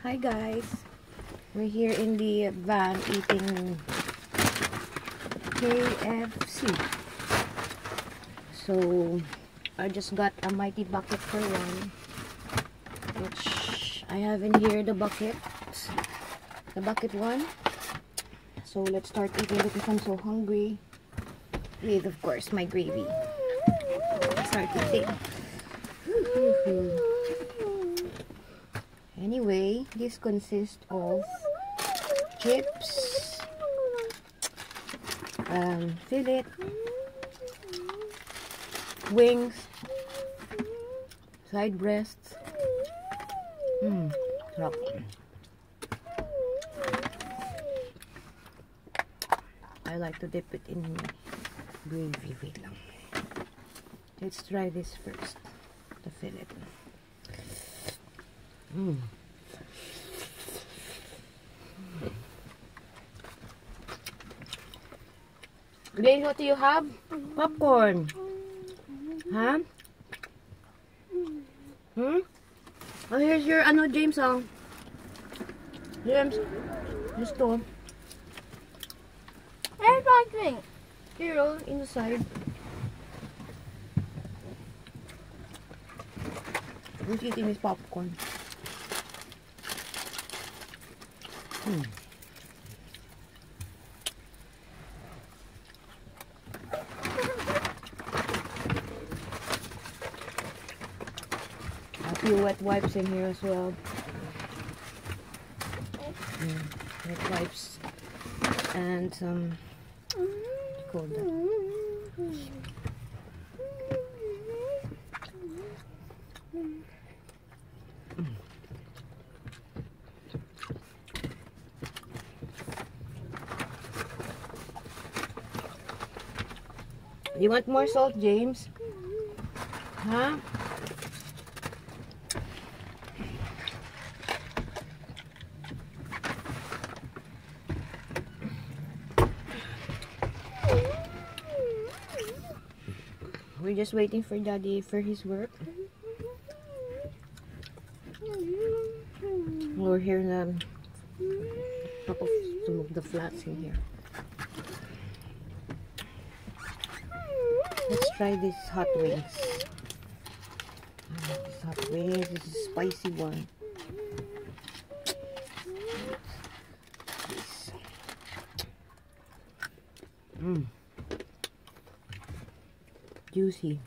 Hi guys. We're here in the van eating KFC. So I just got a mighty bucket for one. Which I have in here the bucket. The bucket one. So let's start eating because I'm so hungry. With of course my gravy. Start eating. Mm-hmm. Anyway, this consists of chips, um, fillet, wings, side breasts. Mmm, sarap. I like to dip it in gravy. Wait. Let's try this first. The fillet. Mm. Grace, what do you have? Popcorn. Huh? Hmm? Oh, here's your, ano, James, oh. James. Gusto. Here's my drink. Here, oh, inside. Who's eating his popcorn? Hmm. A few wet wipes in here as well. Wet wipes and some cold. You want more salt, James? Huh? We're just waiting for Daddy for his work. We're here in the top of some of the flats in here. Let's try this hot wings. This hot wings. This is a spicy one. This. Mm. Juicy.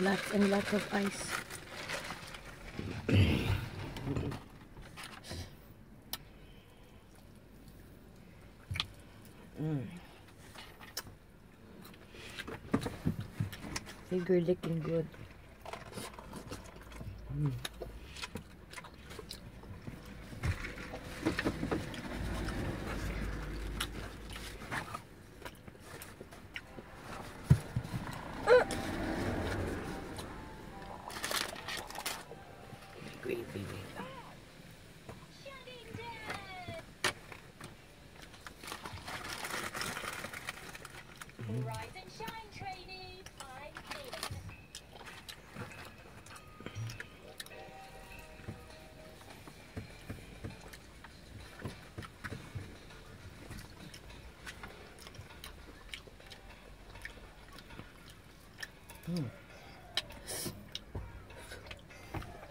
Lots and lots of ice. Figure looking good. Mm. Gravy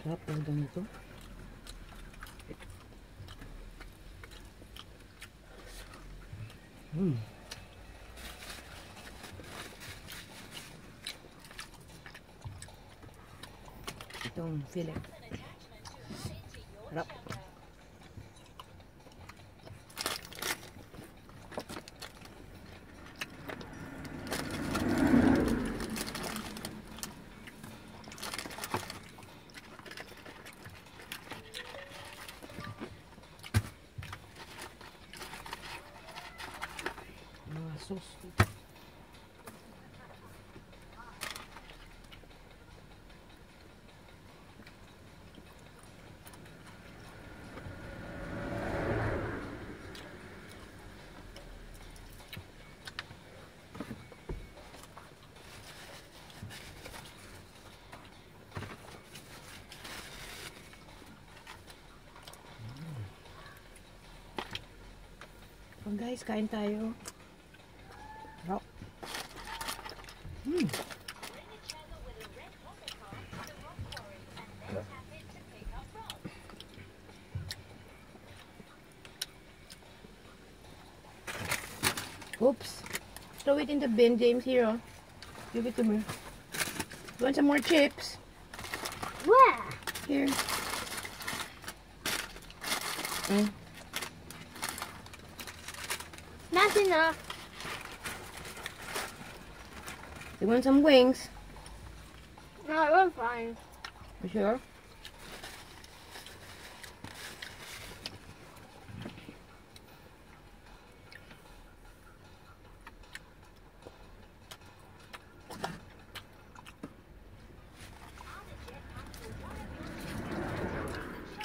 Sarap talaga nito. Mm. Itong fillet. Sarap. Mga sauce. So guys, kain tayo. Sarap. Mm. Oops. Throw it in the bin, James. Here, oh. Give it to me. You want some more chips? Where? Here. Mm. Not enough. You want some wings? No, it was fine. Sure?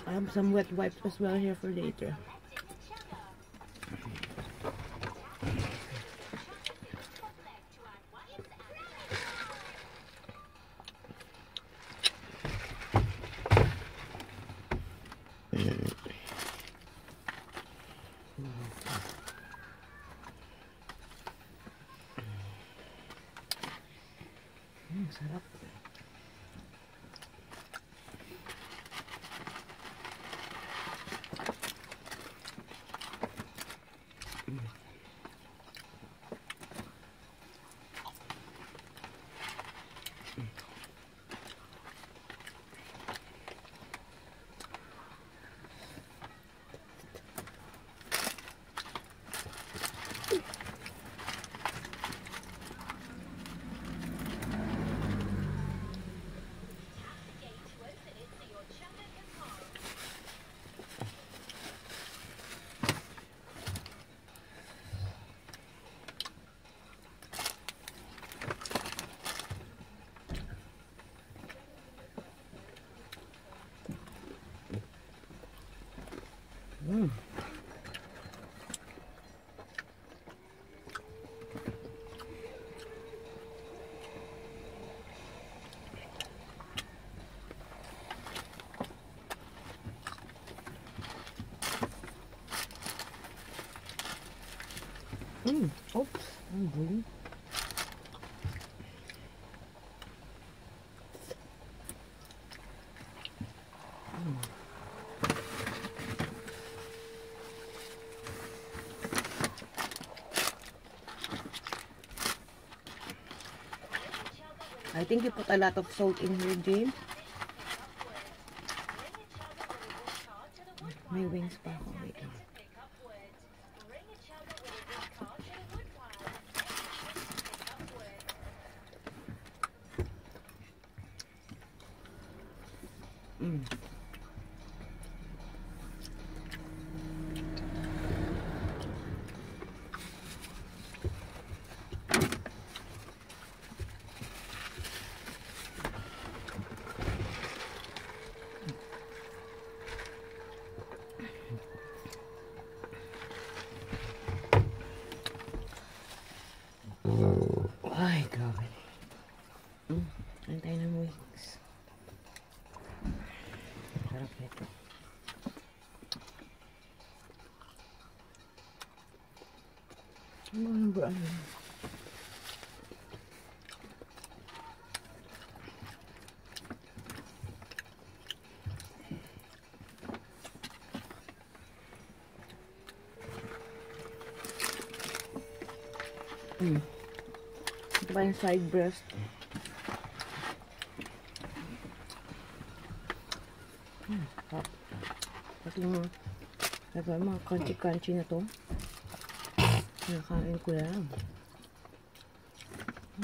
I have some wet wipes as well here for later. Mm, sarap. Mm. Mm. Oops. I'm bleeding. I think you put a lot of salt in here, James. May wings pa ako. Wait lang. Mm. Ay, cabrón. Mm, 39 weeks. Claro que esto. Morning, brother. Mm number ano? Hmm. Ito pa yung side breast. Hmm. Sarap. Ito yung mga, ito yung mga crunchy-crunchy na to. Nakain ko yan.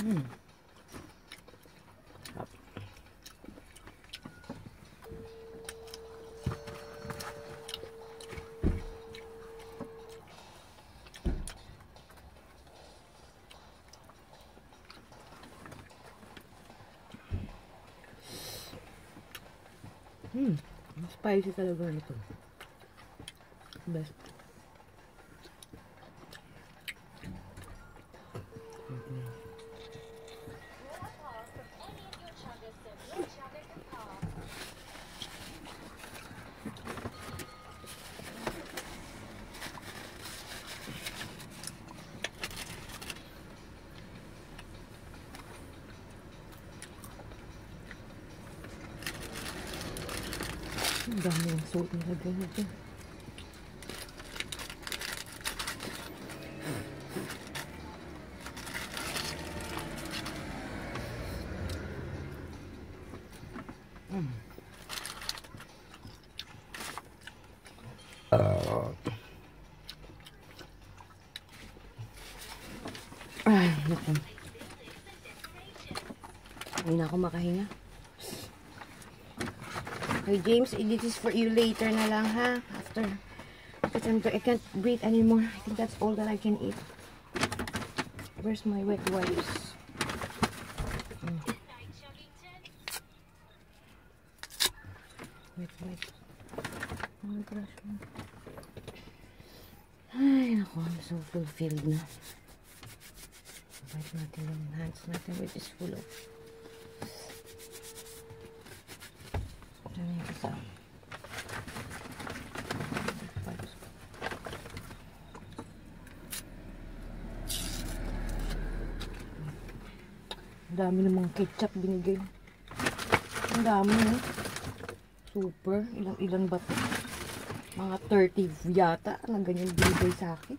Hmm. Spicy त्याला बनवतो बस. Ang dami ng salt nilagay nito. Mm. Ay, naku. Hindi na ako makahinga. Okay, James, this is for you later na lang, ha? After. Because I'm, I can't breathe anymore. I think that's all that I can eat. Where's my wet wipes? Wet wipes. Oh my gosh. Ay, naku, I'm so fulfilled na. Wipe natin yung hands natin which is full of Ang dami ng mga ketchup binigay. Ang dami eh. Super. Ilang-ilang ba ito? Mga 30 yata na ganyan binigay sa akin.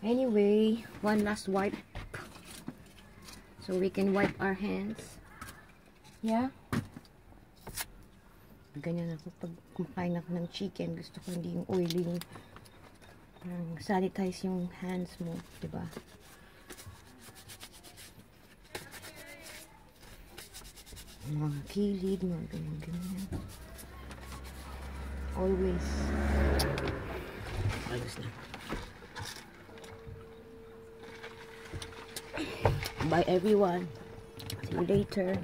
Anyway, one last wipe. So we can wipe our hands. Yeah? Ganyan ako pag kumakain ako ng chicken. Gusto ko hindi yung oily parang sanitize yung hands mo. 'di ba? Mga kilid, mga ganyan-ganyan. Always. Ayos na. Bye everyone. See you later.